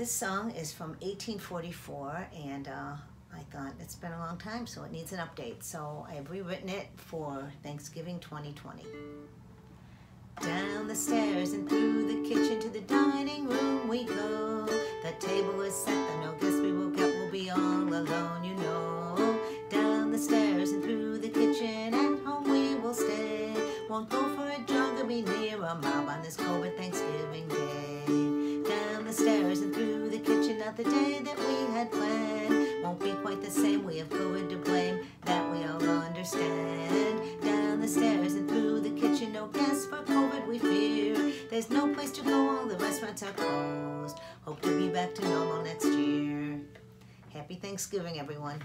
This song is from 1844 and uh, I thought it's been a long time so it needs an update. So I've rewritten it for Thanksgiving 2020. Down the stairs and through the kitchen to the dining room we go. The table is set, the no guests we will get will be all alone, you know. Down the stairs and through the kitchen, at home we will stay. Won't go for a jog or be near a mob on this COVID Thanksgiving Day. The day that we had planned. Won't be quite the same, we have COVID to blame, that we all understand. Down the stairs and through the kitchen, no guests for COVID we fear. There's no place to go, all the restaurants are closed. Hope to be back to normal next year. Happy Thanksgiving, everyone.